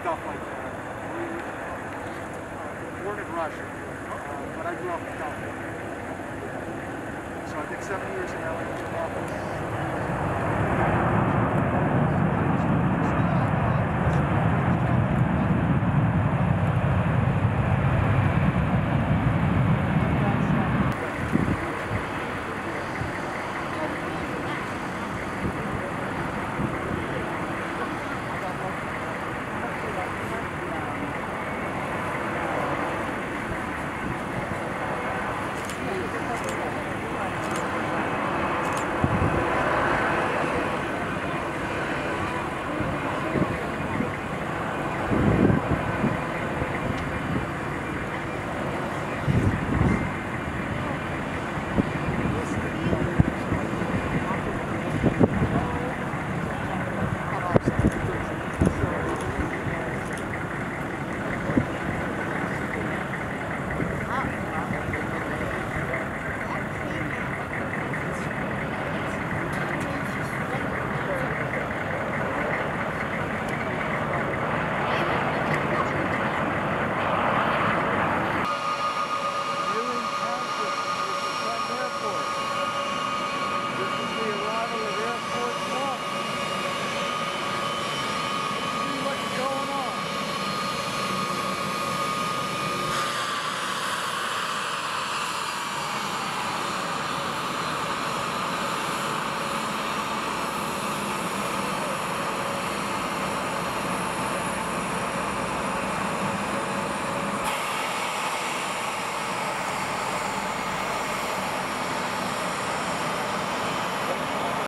stuff like that. We, uh, born in Russia, uh, but I grew up in California. So I think seven years in LA office.